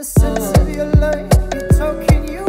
a sense of your life. You're talking you.